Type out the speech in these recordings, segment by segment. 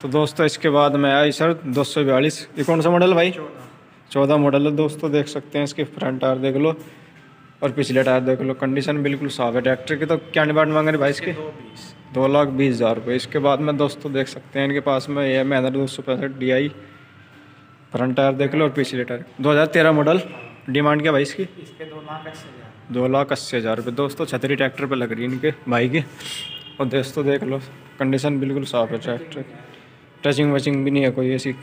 तो दोस्तों इसके बाद में आई सर दो सौ बयालीस। ये कौन सा मॉडल भाई? चौदह मॉडल है दोस्तों देख सकते हैं इसके फ्रंट टायर देख लो और पिछले टायर देख लो। कंडीशन बिल्कुल साफ़ है। ट्रैक्टर की तो क्या डिमांड मांग रहे भाई इसके? दो लाख बीस हज़ार रुपये इसके बाद में दोस्तों देख सकते हैं इनके पास में ये महिंद्रा दो सौ पैंसठ डी आई फ्रंट टायर देख लो और पिछले टायर दो हज़ार तेरह मॉडल डिमांड क्या भाई इसकी? दो लाख अस्सी हज़ार। दो लाख अस्सी हज़ार रुपये दोस्तों छतरी ट्रैक्टर पर लग रही है इनके भाई की। और दोस्तों देख लो कंडीशन बिल्कुल साफ़ है ट्रैक्टर की। टचिंग वचिंग भी नहीं है कोई ऐसी।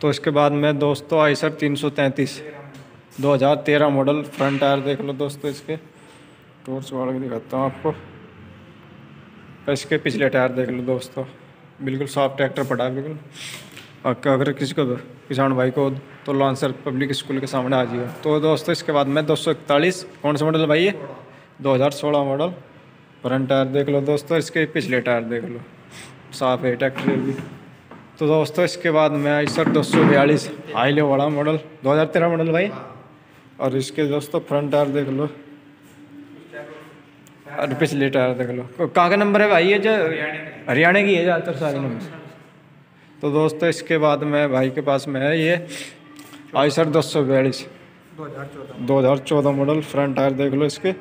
तो इसके बाद में दोस्तों आई सर तीन सौ तैंतीस, दो हज़ार तेरह मॉडल फ्रंट टायर देख लो दोस्तों इसके। टोर्च वाड़ के दिखाता हूँ आपको। इसके पिछले टायर देख लो दोस्तों। बिल्कुल साफ़ ट्रैक्टर पड़ा है, बिल्कुल। और अगर किसी को किसान भाई को तो लॉन्सर पब्लिक स्कूल के सामने आ जाइए। तो दोस्तों इसके बाद में दो सौ इकतालीस, कौन सा मॉडल भाई ये? दो हज़ार सोलह मॉडल फ्रंट टायर देख लो दोस्तों, इसके पिछले टायर देख लो। साफ़ है ट्रैक्टर भी। तो दोस्तों, इसके बाद में आई सर दो सौ बयालीस हाई लो वाला मॉडल दो हज़ार तेरह मॉडल भाई। और इसके दोस्तों फ्रंट टायर देख लो। और पिछले टायर देख लो। कहाँ का नंबर है भाई ये जो? हरियाणा की है, ज़्यादातर सारे नंबर तो दोस्तों, इसके बाद में भाई के पास में है ये। आई सर दो सौ बयालीस। दो हज़ार चौदह मॉडल फ्रंट टायर देख लो इसके।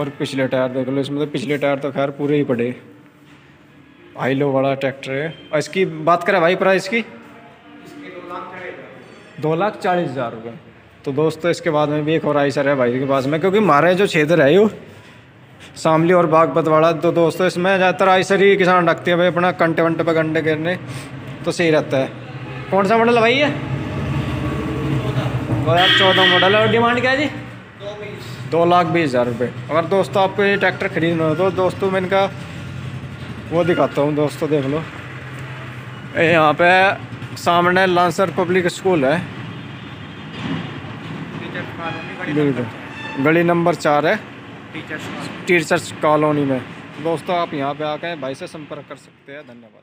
और पिछले टायर देख लो इसमें तो पिछले टायर तो खैर पूरे ही पड़े। हाई लो वाला ट्रैक्टर है। और इसकी बात करें भाई प्राइस की? दो लाख चालीस हज़ार रुपये तो दोस्तों इसके बाद में भी एक और आई सर है भाई के पास में क्योंकि हमारे जो क्षेत्र है वो। शामली और बागपत वाला तो दोस्तों इसमें ज़्यादातर आई सर ही किसान रखते हैं भाई अपना कंटे वंटे पर गंडे करने तो सही रहता है। कौन सा मॉडल भाई है दो हज़ार चौदह मॉडल है और डिमांड क्या है जी? दो लाख बीस। हज़ार रुपये अगर दोस्तों आपको ये ट्रैक्टर खरीदना हो तो दोस्तों मैं इनका वो दिखाता हूँ दोस्तों देख लो। यहाँ पे सामने लांसर पब्लिक स्कूल है। बिल्कुल। गली नंबर चार है। टीचर्स टीचर्स कॉलोनी में। दोस्तों आप यहाँ पे आकर भाई से संपर्क कर सकते हैं। धन्यवाद।